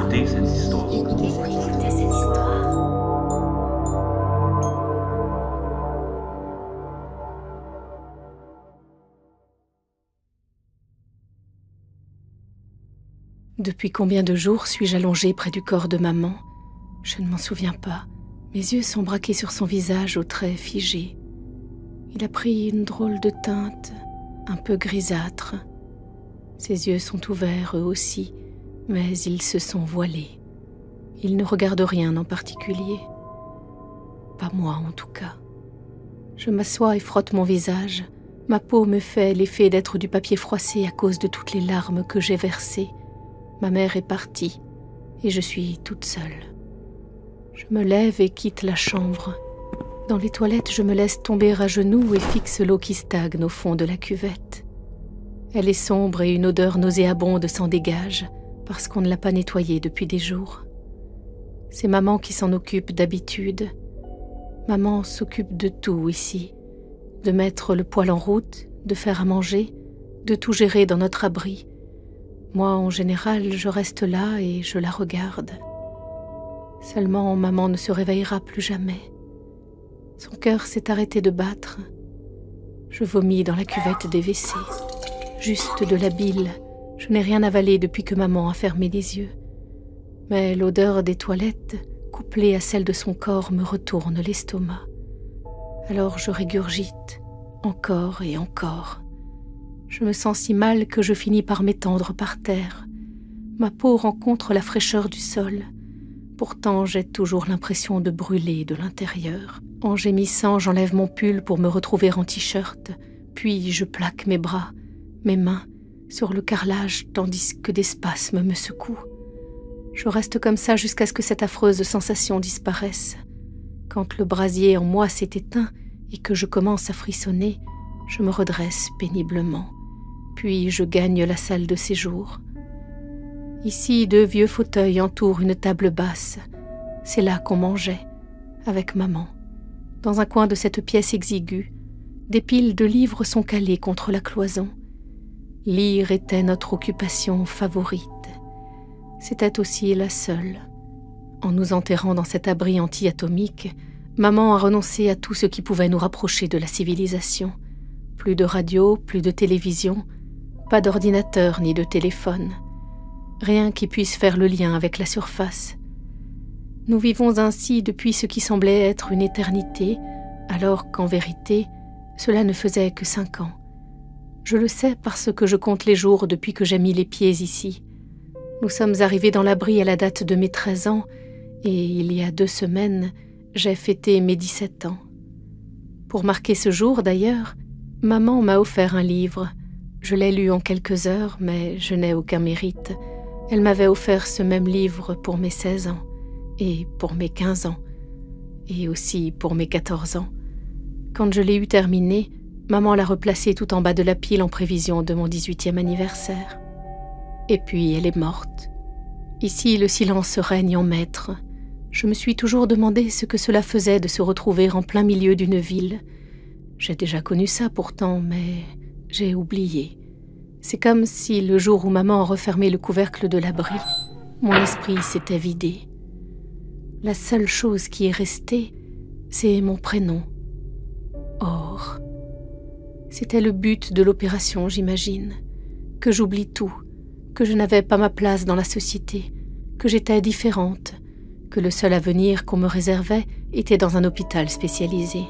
Écoutez cette histoire. Écoutez cette histoire. Depuis combien de jours suis-je allongée près du corps de maman? Je ne m'en souviens pas. Mes yeux sont braqués sur son visage aux traits figés. Il a pris une drôle de teinte, un peu grisâtre. Ses yeux sont ouverts eux aussi, mais ils se sont voilés. Il ne regarde rien en particulier. Pas moi en tout cas. Je m'assois et frotte mon visage. Ma peau me fait l'effet d'être du papier froissé à cause de toutes les larmes que j'ai versées. Ma mère est partie et je suis toute seule. Je me lève et quitte la chambre. Dans les toilettes, je me laisse tomber à genoux et fixe l'eau qui stagne au fond de la cuvette. Elle est sombre et une odeur nauséabonde s'en dégage parce qu'on ne l'a pas nettoyée depuis des jours. C'est maman qui s'en occupe d'habitude. Maman s'occupe de tout ici, de mettre le poêle en route, de faire à manger, de tout gérer dans notre abri. Moi, en général, je reste là et je la regarde. Seulement, maman ne se réveillera plus jamais. Son cœur s'est arrêté de battre. Je vomis dans la cuvette des WC. Juste de la bile. Je n'ai rien avalé depuis que maman a fermé les yeux. Mais l'odeur des toilettes, couplée à celle de son corps, me retourne l'estomac. Alors je régurgite, encore et encore. Je me sens si mal que je finis par m'étendre par terre. Ma peau rencontre la fraîcheur du sol. Pourtant, j'ai toujours l'impression de brûler de l'intérieur. En gémissant, j'enlève mon pull pour me retrouver en t-shirt, puis je plaque mes bras, mes mains, sur le carrelage tandis que des spasmes me secouent. Je reste comme ça jusqu'à ce que cette affreuse sensation disparaisse. Quand le brasier en moi s'est éteint et que je commence à frissonner, je me redresse péniblement. Puis je gagne la salle de séjour. Ici, deux vieux fauteuils entourent une table basse. C'est là qu'on mangeait, avec maman. Dans un coin de cette pièce exiguë, des piles de livres sont calées contre la cloison. Lire était notre occupation favorite. C'était aussi la seule. En nous enterrant dans cet abri anti-atomique, maman a renoncé à tout ce qui pouvait nous rapprocher de la civilisation. Plus de radio, plus de télévision, pas d'ordinateur ni de téléphone rien qui puisse faire le lien avec la surface. Nous vivons ainsi depuis ce qui semblait être une éternité, alors qu'en vérité, cela ne faisait que cinq ans. Je le sais parce que je compte les jours depuis que j'ai mis les pieds ici. Nous sommes arrivés dans l'abri à la date de mes 13 ans, et il y a deux semaines, j'ai fêté mes 17 ans. Pour marquer ce jour, d'ailleurs, maman m'a offert un livre. Je l'ai lu en quelques heures, mais je n'ai aucun mérite. Elle m'avait offert ce même livre pour mes 16 ans, et pour mes 15 ans, et aussi pour mes 14 ans. Quand je l'ai eu terminé, maman l'a replacé tout en bas de la pile en prévision de mon 18e anniversaire. Et puis elle est morte. Ici, le silence règne en maître. Je me suis toujours demandé ce que cela faisait de se retrouver en plein milieu d'une ville. J'ai déjà connu ça pourtant, mais j'ai oublié. C'est comme si le jour où maman a refermé le couvercle de l'abri, mon esprit s'était vidé. La seule chose qui est restée, c'est mon prénom. Or. C'était le but de l'opération, j'imagine. Que j'oublie tout, que je n'avais pas ma place dans la société, que j'étais différente, que le seul avenir qu'on me réservait était dans un hôpital spécialisé.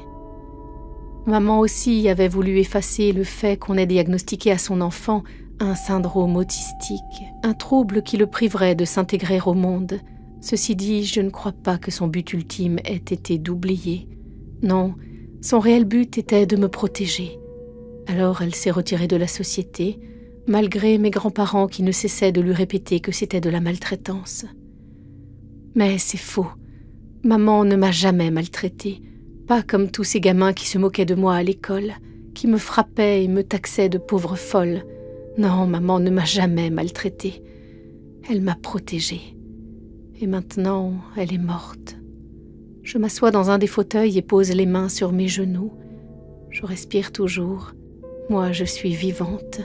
Maman aussi avait voulu effacer le fait qu'on ait diagnostiqué à son enfant un syndrome autistique, un trouble qui le priverait de s'intégrer au monde. Ceci dit, je ne crois pas que son but ultime ait été d'oublier. Non, son réel but était de me protéger. Alors elle s'est retirée de la société, malgré mes grands-parents qui ne cessaient de lui répéter que c'était de la maltraitance. Mais c'est faux. Maman ne m'a jamais maltraitée pas comme tous ces gamins qui se moquaient de moi à l'école, qui me frappaient et me taxaient de pauvre folle. Non, maman ne m'a jamais maltraitée. Elle m'a protégée. Et maintenant, elle est morte. Je m'assois dans un des fauteuils et pose les mains sur mes genoux. Je respire toujours. Moi, je suis vivante.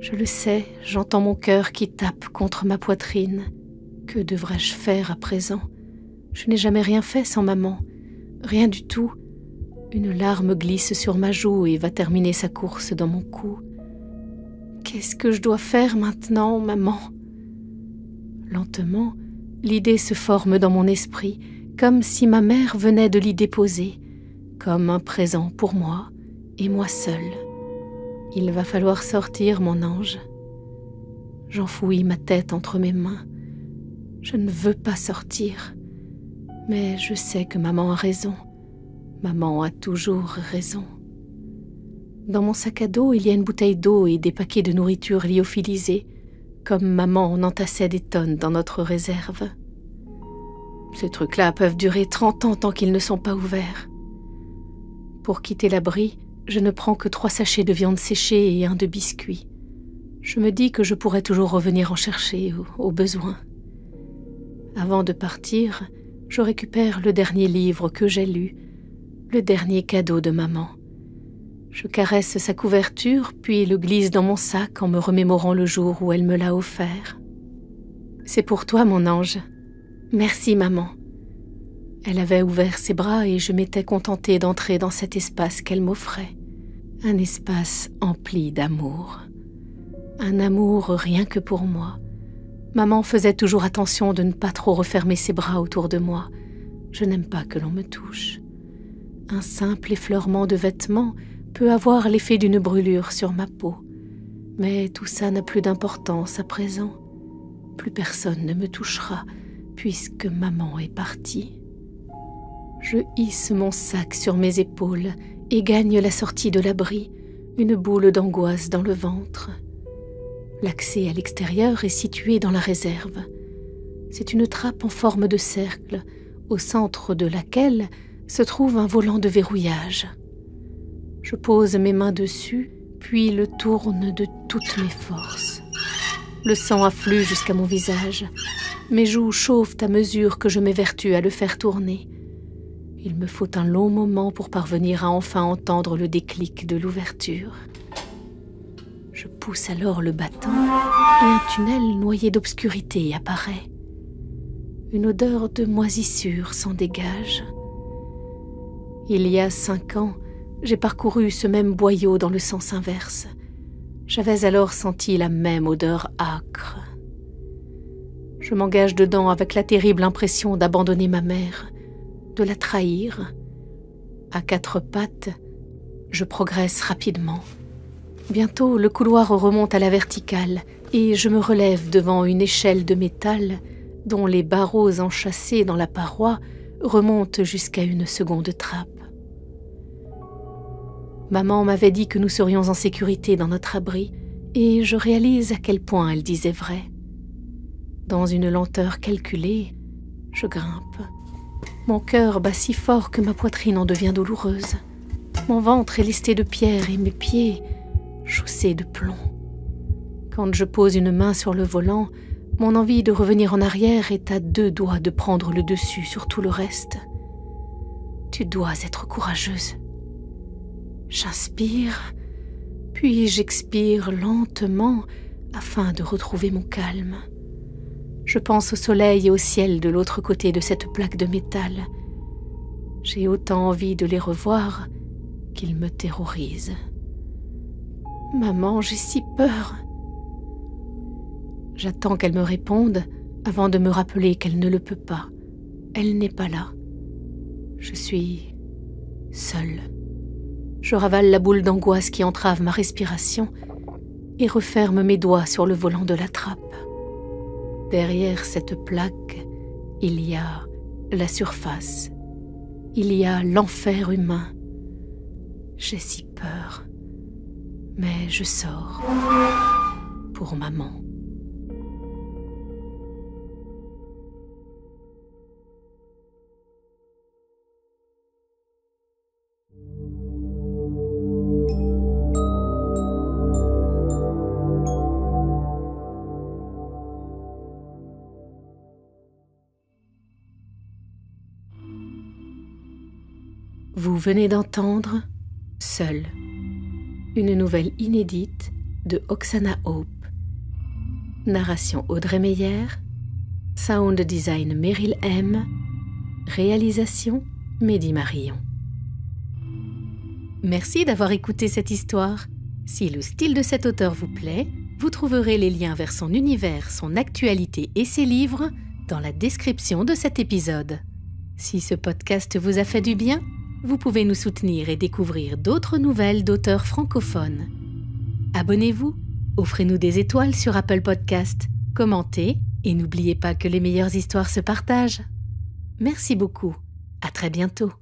Je le sais, j'entends mon cœur qui tape contre ma poitrine. Que devrais-je faire à présent? Je n'ai jamais rien fait sans maman. Rien du tout. Une larme glisse sur ma joue et va terminer sa course dans mon cou. Qu'est-ce que je dois faire maintenant, maman? Lentement, l'idée se forme dans mon esprit, comme si ma mère venait de l'y déposer, comme un présent pour moi et moi seule. Il va falloir sortir, mon ange. J'enfouis ma tête entre mes mains. Je ne veux pas sortir, mais je sais que maman a raison. Maman a toujours raison. Dans mon sac à dos, il y a une bouteille d'eau et des paquets de nourriture lyophilisée, comme maman en entassait des tonnes dans notre réserve. Ces trucs-là peuvent durer trente ans tant qu'ils ne sont pas ouverts. Pour quitter l'abri, je ne prends que trois sachets de viande séchée et un de biscuits. Je me dis que je pourrais toujours revenir en chercher au, au besoin. Avant de partir, je récupère le dernier livre que j'ai lu, le dernier cadeau de maman. Je caresse sa couverture, puis le glisse dans mon sac en me remémorant le jour où elle me l'a offert. C'est pour toi, mon ange. Merci, maman. Elle avait ouvert ses bras et je m'étais contentée d'entrer dans cet espace qu'elle m'offrait. Un espace empli d'amour. Un amour rien que pour moi. Maman faisait toujours attention de ne pas trop refermer ses bras autour de moi. Je n'aime pas que l'on me touche. Un simple effleurement de vêtements peut avoir l'effet d'une brûlure sur ma peau. Mais tout ça n'a plus d'importance à présent. Plus personne ne me touchera puisque maman est partie. Je hisse mon sac sur mes épaules et gagne la sortie de l'abri, une boule d'angoisse dans le ventre. L'accès à l'extérieur est situé dans la réserve. C'est une trappe en forme de cercle, au centre de laquelle se trouve un volant de verrouillage. Je pose mes mains dessus, puis le tourne de toutes mes forces. Le sang afflue jusqu'à mon visage. Mes joues chauffent à mesure que je m'évertue à le faire tourner. Il me faut un long moment pour parvenir à enfin entendre le déclic de l'ouverture. Je pousse alors le bâton et un tunnel noyé d'obscurité apparaît. Une odeur de moisissure s'en dégage. Il y a cinq ans, j'ai parcouru ce même boyau dans le sens inverse. J'avais alors senti la même odeur âcre. Je m'engage dedans avec la terrible impression d'abandonner ma mère, de la trahir. À quatre pattes, je progresse rapidement. Bientôt, le couloir remonte à la verticale et je me relève devant une échelle de métal dont les barreaux enchâssés dans la paroi remontent jusqu'à une seconde trappe. Maman m'avait dit que nous serions en sécurité dans notre abri, et je réalise à quel point elle disait vrai. Dans une lenteur calculée, je grimpe. Mon cœur bat si fort que ma poitrine en devient douloureuse. Mon ventre est lesté de pierre et mes pieds chaussés de plomb. Quand je pose une main sur le volant, mon envie de revenir en arrière est à deux doigts de prendre le dessus sur tout le reste. Tu dois être courageuse, J'inspire, puis j'expire lentement afin de retrouver mon calme. Je pense au soleil et au ciel de l'autre côté de cette plaque de métal. J'ai autant envie de les revoir qu'ils me terrorisent. Maman, j'ai si peur. J'attends qu'elle me réponde avant de me rappeler qu'elle ne le peut pas. Elle n'est pas là. Je suis seule. Je ravale la boule d'angoisse qui entrave ma respiration et referme mes doigts sur le volant de la trappe. Derrière cette plaque, il y a la surface. Il y a l'enfer humain. J'ai si peur. Mais je sors. Pour maman. Venez d'entendre Seul, une nouvelle inédite de Oksana Hope. Narration Audrey Meyer, Sound design Meryl M. Réalisation Mehdi Marion. Merci d'avoir écouté cette histoire. Si le style de cet auteur vous plaît, vous trouverez les liens vers son univers, son actualité et ses livres dans la description de cet épisode. Si ce podcast vous a fait du bien, vous pouvez nous soutenir et découvrir d'autres nouvelles d'auteurs francophones. Abonnez-vous, offrez-nous des étoiles sur Apple Podcast, commentez et n'oubliez pas que les meilleures histoires se partagent. Merci beaucoup. À très bientôt.